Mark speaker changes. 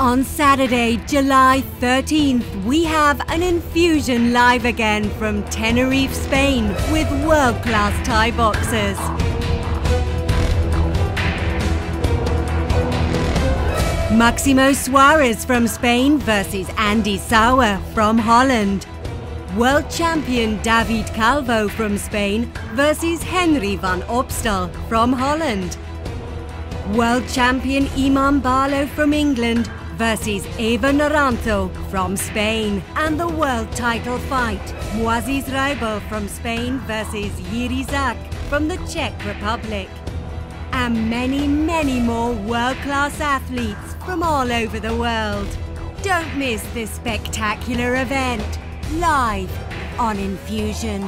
Speaker 1: On Saturday, July 13th, we have an Enfusion live again from Tenerife, Spain, with world class Thai boxers. Maximo Suarez from Spain versus Andy Souwer from Holland. World champion David Calvo from Spain versus Henri van Opstal from Holland. World champion Iman Barlow from England versus Eva Naranjo from Spain. And the world title fight, Moises Ruibal from Spain versus Jiri Zák from the Czech Republic. And many, many more world-class athletes from all over the world. Don't miss this spectacular event, live on Enfusion.